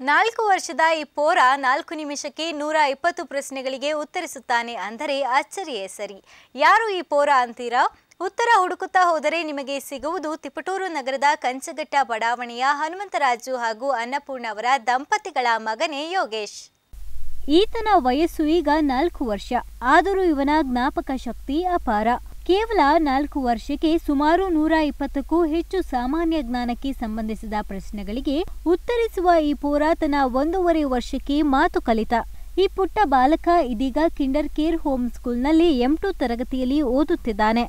ನಾಲ್ಕು ವರ್ಷದ ಈ ಪೋರ ನಾಲ್ಕು ನಿಮಿಷಕ್ಕೆ ನೂರ ಇಪ್ಪತ್ತು ಪ್ರಶ್ನೆಗಳಿಗೆ ಉತ್ತರಿಸುತ್ತಾನೆ ಅಂದರೆ ಅಚ್ಚರಿಯೇ ಸರಿ. ಯಾರು ಈ ಪೋರ ಅಂತೀರಾ? ಉತ್ತರ ಹುಡುಕುತ್ತಾ ಹೋದರೆ ನಿಮಗೆ ಸಿಗುವುದು ತಿಪಟೂರು ನಗರದ ಕಂಚಘಟ್ಟ ಬಡಾವಣೆಯ ಹನುಮಂತರಾಜು ಹಾಗೂ ಅನ್ನಪೂರ್ಣ ಅವರ ದಂಪತಿಗಳ ಮಗನೇ ಯೋಗೇಶ್. ಈತನ ವಯಸ್ಸು ಈಗ ನಾಲ್ಕು ವರ್ಷ. ಆದರೂ ಇವನ ಜ್ಞಾಪಕ ಶಕ್ತಿ ಅಪಾರ. ಕೇವಲ ನಾಲ್ಕು ವರ್ಷಕ್ಕೆ ಸುಮಾರು ನೂರ ಇಪ್ಪತ್ತಕ್ಕೂ ಹೆಚ್ಚು ಸಾಮಾನ್ಯ ಜ್ಞಾನಕ್ಕೆ ಸಂಬಂಧಿಸಿದ ಪ್ರಶ್ನೆಗಳಿಗೆ ಉತ್ತರಿಸುವ ಈ ಪುರಾತನ ಒಂದೂವರೆ ವರ್ಷಕ್ಕೆ ಮಾತು ಕಲಿತ. ಈ ಪುಟ್ಟ ಬಾಲಕ ಇದೀಗ ಕಿಂಡರ್ ಕೇರ್ ಹೋಮ್ ಸ್ಕೂಲ್ನಲ್ಲಿ ಎಂ ಟು ತರಗತಿಯಲ್ಲಿ ಓದುತ್ತಿದ್ದಾನೆ.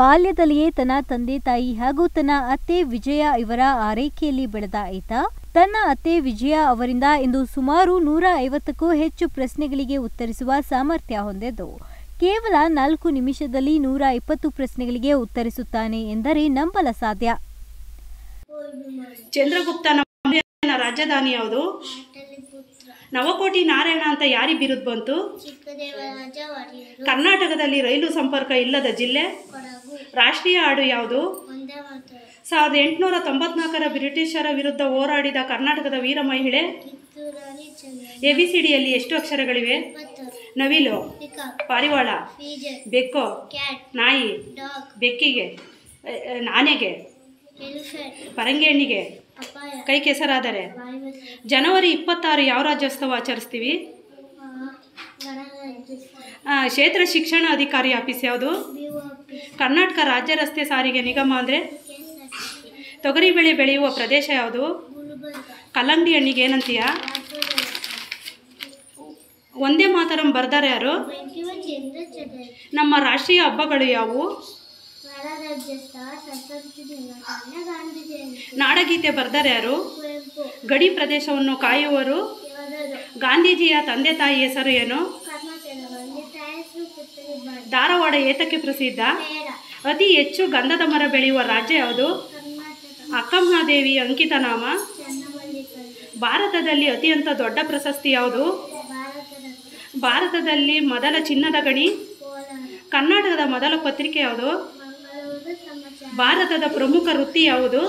ಬಾಲ್ಯದಲ್ಲಿಯೇ ತನ್ನ ತಂದೆ ತಾಯಿ ಹಾಗೂ ತನ್ನ ಅತ್ತೆ ವಿಜಯ ಇವರ ಆರೈಕೆಯಲ್ಲಿ ಬೆಳೆದ ಈತ, ತನ್ನ ಅತ್ತೆ ವಿಜಯ ಅವರಿಂದ ಇಂದು ಸುಮಾರು ನೂರ ಐವತ್ತಕ್ಕೂ ಹೆಚ್ಚು ಪ್ರಶ್ನೆಗಳಿಗೆ ಉತ್ತರಿಸುವ ಸಾಮರ್ಥ್ಯ ಹೊಂದಿದ್ದು. ಕೇವಲ ನಾಲ್ಕು ನಿಮಿಷದಲ್ಲಿ ನೂರ ಇಪ್ಪತ್ತು ಪ್ರಶ್ನೆಗಳಿಗೆ ಉತ್ತರಿಸುತ್ತಾನೆ ಎಂದರೆ ನಂಬಲ ಸಾಧ್ಯ. ಚಂದ್ರಗುಪ್ತನ ರಾಜಧಾನಿ ಯಾವುದು? ನವಕೋಟಿ ನಾರಾಯಣ ಅಂತ ಯಾರಿ ಬಿರುದು ಬಂತು? ಕರ್ನಾಟಕದಲ್ಲಿ ರೈಲು ಸಂಪರ್ಕ ಇಲ್ಲದ ಜಿಲ್ಲೆ? ರಾಷ್ಟ್ರೀಯ ಹಾಡು ಯಾವುದು? ಸಾವಿರದ ಎಂಟುನೂರ ತೊಂಬತ್ನಾಲ್ಕರ ಬ್ರಿಟಿಷರ ವಿರುದ್ಧ ಹೋರಾಡಿದ ಕರ್ನಾಟಕದ ವೀರ ಮಹಿಳೆ? ಎ ಬಿ ಸಿ ಡಿಯಲ್ಲಿ ಎಷ್ಟು ಅಕ್ಷರಗಳಿವೆ? ನವಿಲು ಪಾರಿವಾಳ ಬೆಕ್ಕು ನಾಯಿ ಬೆಕ್ಕಿಗೆ ನಾನೆಗೆ ಆನೆಗೆ ಪರಂಗಿ ಹಣ್ಣಿಗೆ ಕೈ ಕೆಸರಾದರೆ ಜನವರಿ ಇಪ್ಪತ್ತಾರು ಯಾವ ರಾಜ್ಯೋತ್ಸವ ಆಚರಿಸ್ತೀವಿ? ಕ್ಷೇತ್ರ ಶಿಕ್ಷಣ ಅಧಿಕಾರಿ ಆಫೀಸ್ ಯಾವುದು? ಕರ್ನಾಟಕ ರಾಜ್ಯ ರಸ್ತೆ ಸಾರಿಗೆ ನಿಗಮ ಅಂದರೆ? ತೊಗರಿಬೇಳೆ ತೊಗರಿ ಬೆಳೆ ಬೆಳೆಯುವ ಪ್ರದೇಶ ಯಾವುದು? ಕಲ್ಲಂಗಡಿ ಹಣ್ಣಿಗೆ ಏನಂತೀಯ? ಒಂದೇ ಮಾತರಂ ಬರ್ದಾರೆ ಯಾರು? ನಮ್ಮ ರಾಷ್ಟ್ರೀಯ ಹಬ್ಬಗಳು ಯಾವುವು? ನಾಡಗೀತೆ ಬರ್ದಾರೆ ಯಾರು? ಗಡಿ ಪ್ರದೇಶವನ್ನು ಕಾಯುವರು? ಗಾಂಧೀಜಿಯ ತಂದೆ ತಾಯಿ ಹೆಸರು ಏನು? ಧಾರವಾಡ ಏತಕ್ಕೆ ಪ್ರಸಿದ್ಧ? ಅತಿ ಹೆಚ್ಚು ಗಂಧದ ಮರ ಬೆಳೆಯುವ ರಾಜ್ಯ ಯಾವುದು? ಕರ್ನಾಟಕ ಅಕ್ಕಮಹಾದೇವಿ ಅಂಕಿತನಾಮ. ಭಾರತದಲ್ಲಿ ಅತ್ಯಂತ ದೊಡ್ಡ ಪ್ರಶಸ್ತಿ ಯಾವುದು? ಭಾರತದಲ್ಲಿ ಮೊದಲ ಚಿನ್ನದ ಗಣಿ ಕರ್ನಾಟಕದ ಮೊದಲ ಪತ್ರಿಕೆ ಯಾವುದು? ಭಾರತದ ಪ್ರಮುಖ ವೃತ್ತಿ ಯಾವುದು?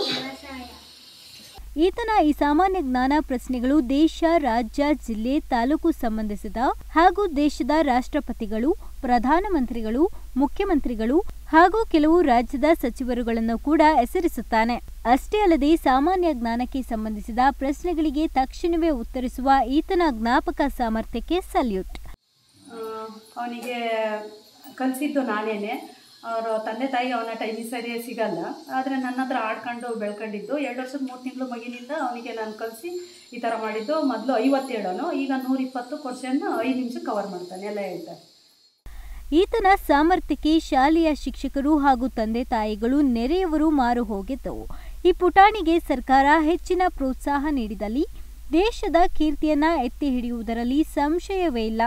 ಈತನ ಈ ಸಾಮಾನ್ಯ ಜ್ಞಾನ ಪ್ರಶ್ನೆಗಳು ದೇಶ, ರಾಜ್ಯ, ಜಿಲ್ಲೆ, ತಾಲೂಕು ಸಂಬಂಧಿಸಿದ ಹಾಗೂ ದೇಶದ ರಾಷ್ಟ್ರಪತಿಗಳು, ಪ್ರಧಾನಮಂತ್ರಿಗಳು, ಮುಖ್ಯಮಂತ್ರಿಗಳು ಹಾಗೂ ಕೆಲವು ರಾಜ್ಯದ ಸಚಿವರುಗಳನ್ನು ಕೂಡ ಹೆಸರಿಸುತ್ತಾನೆ. ಅಷ್ಟೇ ಅಲ್ಲದೆ ಸಾಮಾನ್ಯ ಜ್ಞಾನಕ್ಕೆ ಸಂಬಂಧಿಸಿದ ಪ್ರಶ್ನೆಗಳಿಗೆ ತಕ್ಷಣವೇ ಉತ್ತರಿಸುವ ಈತನ ಜ್ಞಾಪಕ ಸಾಮರ್ಥ್ಯಕ್ಕೆ ಸಲ್ಯೂಟ್. ಅವನಿಗೆ ಕಲಿಸಿದ್ದು ನಾನೇನೆ. ಅವರ ತಂದೆ ತಾಯಿ ಅವನ ಟೈಮಿಗೆ ಸರಿ ಸಿಗಲ್ಲ. ಆದರೆ ನನ್ನ ಹತ್ರ ಆಡ್ಕೊಂಡು ಬೆಳ್ಕೊಂಡಿದ್ದು. ಎರಡು ವರ್ಷದ ಮೂರು ತಿಂಗಳು ಮಗಿನಿಂದ ಅವನಿಗೆ ನಾನು ಕಲಿಸಿ ಈ ಥರ ಮಾಡಿದ್ದು. ಮೊದಲು ಐವತ್ತೇಳನು ಈಗ ನೂರಿಪ್ಪತ್ತು ಕ್ವಶನ್ ಐದು ನಿಮಿಷ ಕವರ್ ಮಾಡ್ತಾನೆ ಎಲ್ಲ ಹೇಳ್ತಾರೆ ಈತನ ಸಾಮರ್ಥ್ಯಕ್ಕೆ ಶಾಲೆಯ ಶಿಕ್ಷಕರು ಹಾಗೂ ತಂದೆ ತಾಯಿಗಳು ನೆರೆಯವರು ಮಾರು ಹೋಗಿದ್ದು ಈ ಪುಟಾಣಿಗೆ ಸರ್ಕಾರ ಹೆಚ್ಚಿನ ಪ್ರೋತ್ಸಾಹ ನೀಡಿದಲ್ಲಿ ದೇಶದ ಕೀರ್ತಿಯನ್ನ ಎತ್ತಿ ಹಿಡಿಯುವುದರಲ್ಲಿ ಸಂಶಯವೇ ಇಲ್ಲ.